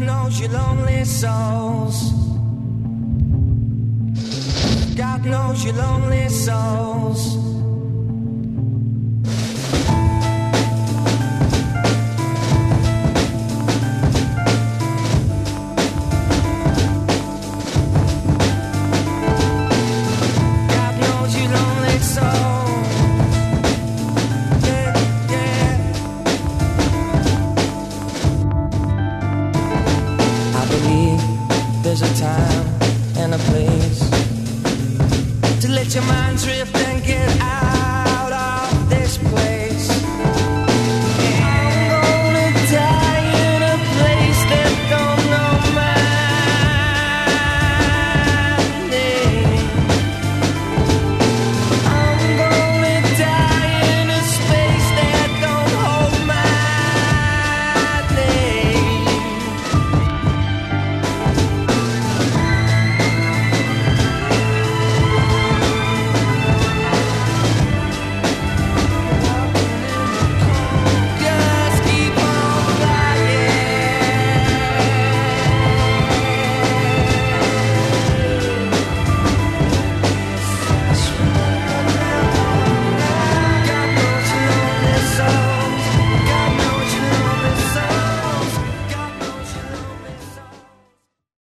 knows your lonely souls. God knows your lonely souls. Believe there's a time and a place to let your mind drift and get